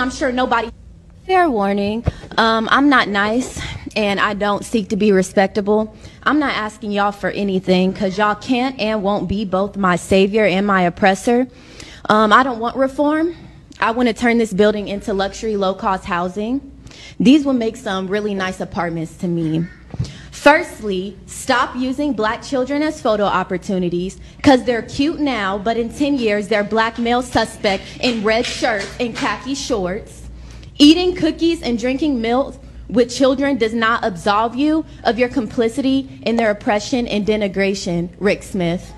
I'm sure nobody. Fair warning. Um, I'm not nice and I don't seek to be respectable. I'm not asking y'all for anything because y'all can't and won't be both my savior and my oppressor. Um, I don't want reform. I want to turn this building into luxury, low cost housing. These will make some really nice apartments to me. Firstly, stop using black children as photo opportunities because they're cute now, but in 10 years, they're black male suspect in red shirts and khaki shorts. Eating cookies and drinking milk with children does not absolve you of your complicity in their oppression and denigration, Rick Smith.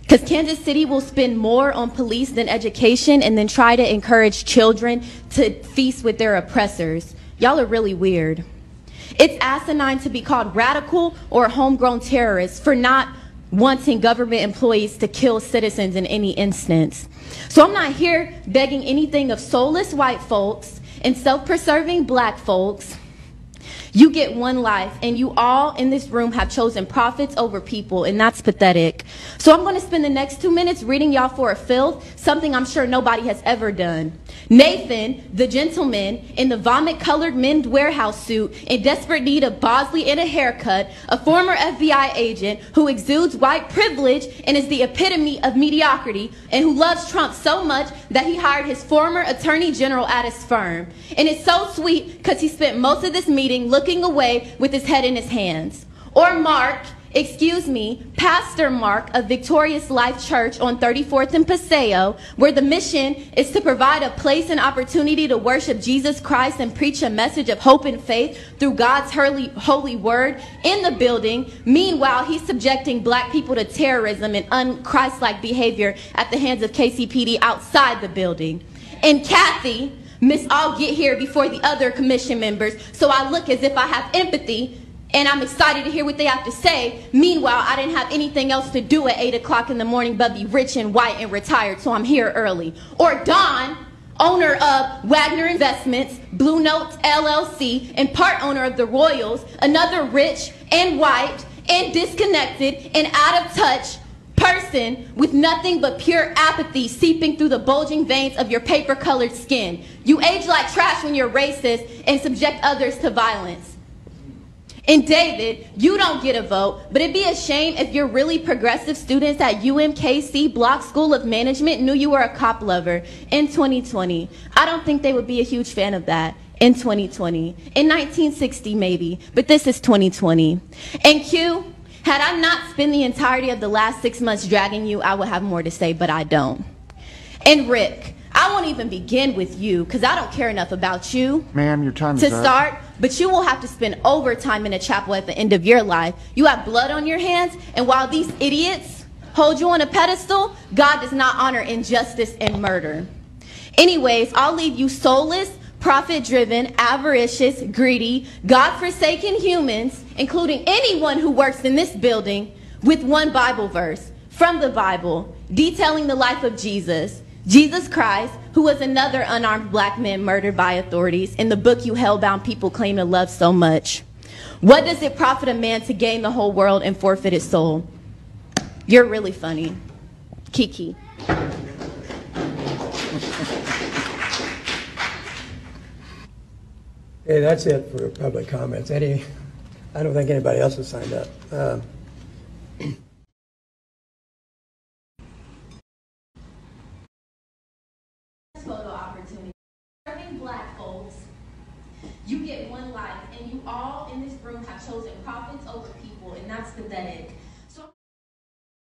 Because Kansas City will spend more on police than education and then try to encourage children to feast with their oppressors. Y'all are really weird. It's asinine to be called radical or homegrown terrorists for not wanting government employees to kill citizens in any instance. So I'm not here begging anything of soulless white folks and self-preserving black folks. You get one life, and you all in this room have chosen profits over people, and that's pathetic. So I'm going to spend the next two minutes reading y'all for a filth, something I'm sure nobody has ever done. Nathan, the gentleman in the vomit colored Men's Wearhouse suit in desperate need of Bosley and a haircut, a former FBI agent who exudes white privilege and is the epitome of mediocrity, and who loves Trump so much that he hired his former attorney general at his firm. And it's so sweet because he spent most of this meeting looking away with his head in his hands. Or Mark, excuse me, Pastor Mark of Victorious Life Church on 34th and Paseo, where the mission is to provide a place and opportunity to worship Jesus Christ and preach a message of hope and faith through God's holy, holy word in the building. Meanwhile, he's subjecting black people to terrorism and unchristlike behavior at the hands of KCPD outside the building. And Kathy, Miss, I'll get here before the other commission members, so I look as if I have empathy and I'm excited to hear what they have to say. Meanwhile, I didn't have anything else to do at 8 o'clock in the morning but be rich and white and retired, so I'm here early. Or Don, owner of Wagner Investments, Blue Notes LLC, and part owner of the Royals, another rich and white and disconnected and out of touch person with nothing but pure apathy seeping through the bulging veins of your paper colored skin. You age like trash when you're racist and subject others to violence. And David, you don't get a vote, but it'd be a shame if your really progressive students at UMKC Bloch School of Management knew you were a cop lover in 2020. I don't think they would be a huge fan of that in 2020. In 1960 maybe, but this is 2020. And Q, had I not spent the entirety of the last six months dragging you, I would have more to say, but I don't. And Rick, I won't even begin with you because I don't care enough about you. Ma'am, your time to is up. start, but you will have to spend overtime in a chapel at the end of your life. You have blood on your hands, and while these idiots hold you on a pedestal, God does not honor injustice and murder. Anyways, I'll leave you soulless, profit driven, avaricious, greedy, God forsaken humans, including anyone who works in this building, with one Bible verse from the Bible detailing the life of Jesus. Jesus Christ, who was another unarmed black man murdered by authorities in the book you hellbound people claim to love so much. What does it profit a man to gain the whole world and forfeit his soul? You're really funny. Kiki. Okay, that's it for public comments. Any, I don't think anybody else has signed up. Um, photo opportunity. Serving black folks, you get one life, and you all in this room have chosen profits over people, and that's pathetic.